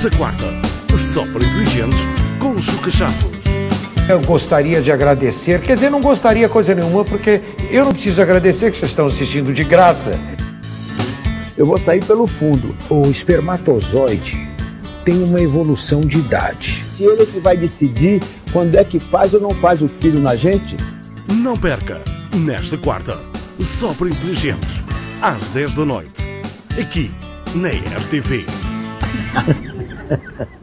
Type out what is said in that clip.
Nesta quarta, só para inteligentes, com Chuca Chatos. Eu gostaria de agradecer, quer dizer, não gostaria coisa nenhuma, porque eu não preciso agradecer que vocês estão assistindo de graça. Eu vou sair pelo fundo. O espermatozoide tem uma evolução de idade. Se ele é que vai decidir quando é que faz ou não faz o filho na gente, Não perca, nesta quarta, só para inteligentes, às 10 da noite, aqui na RTV. Ha.